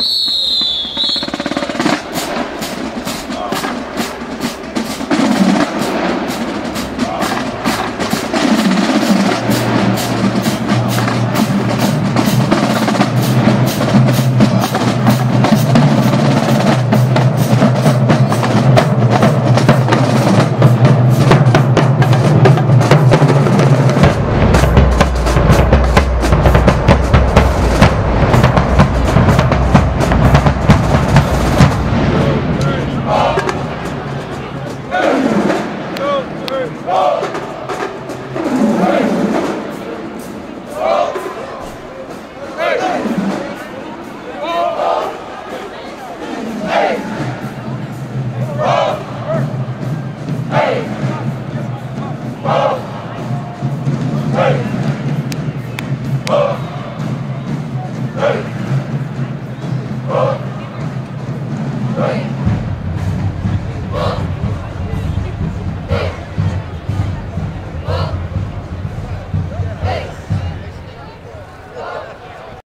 you